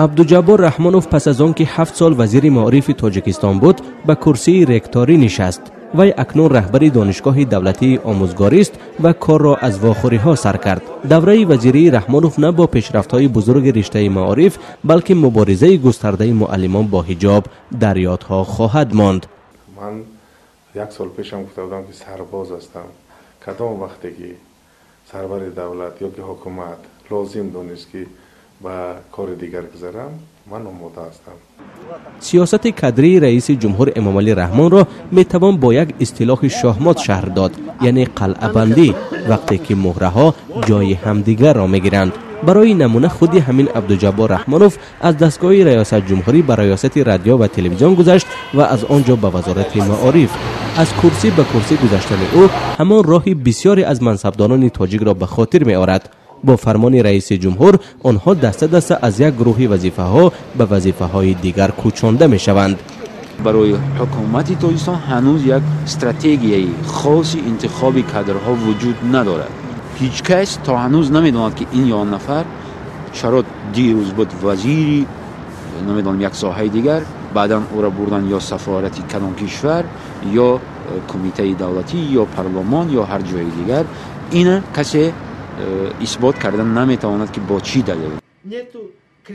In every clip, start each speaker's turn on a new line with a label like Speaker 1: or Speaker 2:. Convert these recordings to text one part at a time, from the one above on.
Speaker 1: عبدالجبار رحمانوف پس از آنکه هفت سال وزیر معارف تاجیکستان بود به کرسی رکتاری نشست. وی اکنون رهبر دانشگاه دولتی آموزگاری است و کار را از واخوری ها سر کرد. دوره وزیری رحمانوف نه با پیشرفت های بزرگ رشته معارف بلکه مبارزه گسترده معلمان با حجاب در یادها خواهد ماند.
Speaker 2: من یک سال پیشم گفته بودم که سرباز هستم. کدام وقتی که سربر دولت یا که حکومت لازم دونست که به کار دیگر گذارم من آماده هستم.
Speaker 1: سیاست کدری رئیس جمهور امام علی رحمان را می توان با یک اصطلاح شاهمات شهر داد یعنی قلعه بندی وقتی که مهره ها جای همدیگر را می گیرند برای نمونه خودی همین عبدالجبار رحمانوف از دستگاه ریاست جمهوری به ریاست رادیو و تلویزیون گذشت و از آنجا به وزارت معارف از کرسی به کرسی گذشتن او همان راهی بسیاری از منصبداران تاجیک را به خاطر می آرد با فرمان رئیس جمهور آنها دسته دسته از یک گروه وظیفه ها به وظیفه های دیگر کوچانده می شوند
Speaker 3: برای حکومت تاجیکستان هنوز یک استراتژی خاصی انتخاب کادرها وجود ندارد. هیچ کس تا هنوز نمی‌داند که این یا نفر شرط دیروز بود وزیری نمی‌دونم یک ساحه دیگر بعدا او را بردن یا سفارتی کدام کشور یا کمیته دولتی یا پارلمان یا هر جای دیگر. این کسی Э, исбот карда наметавонад ки бо чӣ далел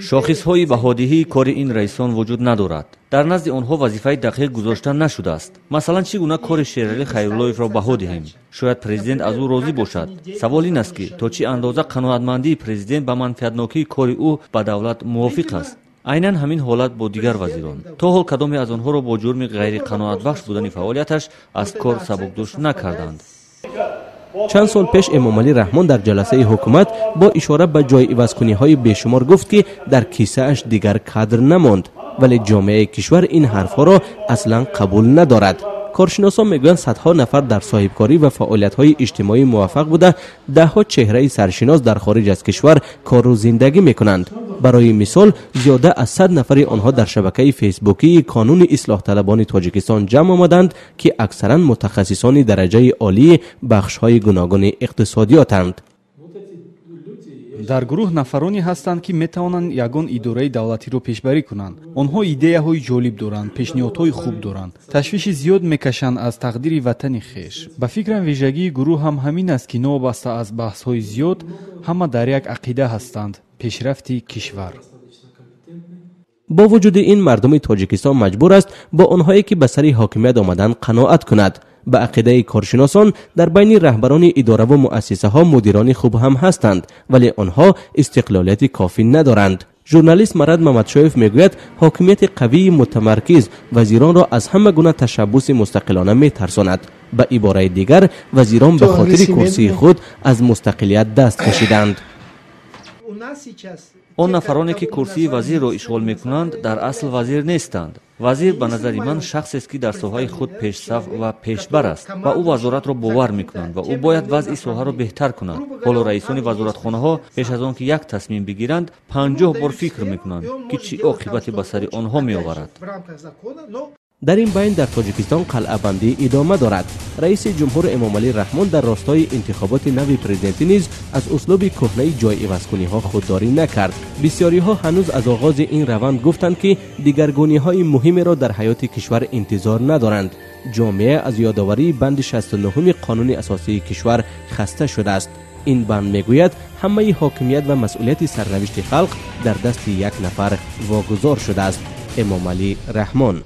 Speaker 4: шохисҳои баҳодиҳии кори ин раисон вуҷуд надорад. Дар назди онҳо вазифаи дақиқ гузошта нашудааст. Масалан чӣ гуна кори шералӣ хайруллоевро баҳо диҳем? Шояд президент аз ӯ розӣ бошад. Савол ин аст ки то чӣ андоза қаноатмандии президент ба манфиатнокии кори ӯ ба давлат мувофиқ аст? Айнан ҳамин ҳолат бо дигар вазирон. То ҳол кадоме аз онҳоро бо ҷурми ғайриқаноатбахш будани фаъолияташ аз кор сабукдӯш накарданд.
Speaker 1: چند سال پیش امام علی رحمان در جلسه حکومت با اشاره به جای عوضکنی های بیشمار گفت که در کیسه اش دیگر کادر نماند ولی جامعه کشور این حرفها را اصلا قبول ندارد. کارشناسان می‌گویند صدها نفر در صاحبکاری و فعالیت های اجتماعی موفق بوده. دهها چهره سرشناس در خارج از کشور کار و زندگی می‌کنند. برای مثال زیاده از 100 نفر آنها در شبکه فیسبوکی کانون اصلاح طلبان تاجیکستان جمع آمدند که اکثرا متخصصان درجه عالی بخش های گوناگون اقتصادیاتند.
Speaker 5: Дар гурӯҳ нафароне ҳастанд ки метавонанд ягон идораи давлатиро пешбарӣ кунанд. Онҳо идеяҳои ҷолиб доранд пешниҳодҳои хуб доранд. Ташвиши зиёд мекашанд аз тақдири ватани хеш. Ба фикрам вижагии гурӯҳ ҳам ҳамин аст ки новобаста аз баҳсҳои зиёд ҳама дар як ақида ҳастанд пешрафти кишвар
Speaker 1: با وجود این مردم تاجیکستان مجبور است با آنهایی که به سر حاکمیت آمدن قناعت کند. به عقیده کارشناسان در بین رهبران اداره و مؤسسه ها مدیران خوب هم هستند ولی آنها استقلالیت کافی ندارند. ژورنالیست مرد محمد شایف می‌گوید حاکمیت قوی متمرکز وزیران را از همه گونه تشبس مستقلانه میترساند. به عباره دیگر وزیران به خاطر کرسی خود از مستقلیت دست کشیدند.
Speaker 4: он нафароне ки курсии вазирро ишғол мекунанд дар асл вазир нестанд вазир ба назари ман шахсест ки дар соҳаи худ пешсаф ва пешбар аст ва ӯ вазоратро бовар мекунанд ва ӯ бояд вазъи соҳаро беҳтар кунад ҳоло раисони вазоратхонаҳо пеш аз он ки як тасмим бигиранд панҷоҳ бор фикр мекунанд ки чӣ оқибате ба сари онҳо меоварад
Speaker 1: در این بین در تاجیکستان قلعه بندی ادامه دارد. رئیس جمهور امام علی رحمان در راستای انتخابات نوی پرزیدنتی نیز از اسلوب کهنه جای عوضکنی ها خودداری نکرد. بسیاری ها هنوز از آغاز این روند گفتند که دیگرگونی های مهمی را در حیات کشور انتظار ندارند. جامعه از یادآوری بند 69 قانون اساسی کشور خسته شده است. این بند می‌گوید همه حاکمیت و مسئولیت سرنوشت خلق در دست یک نفر واگذار شده است. امام علی رحمان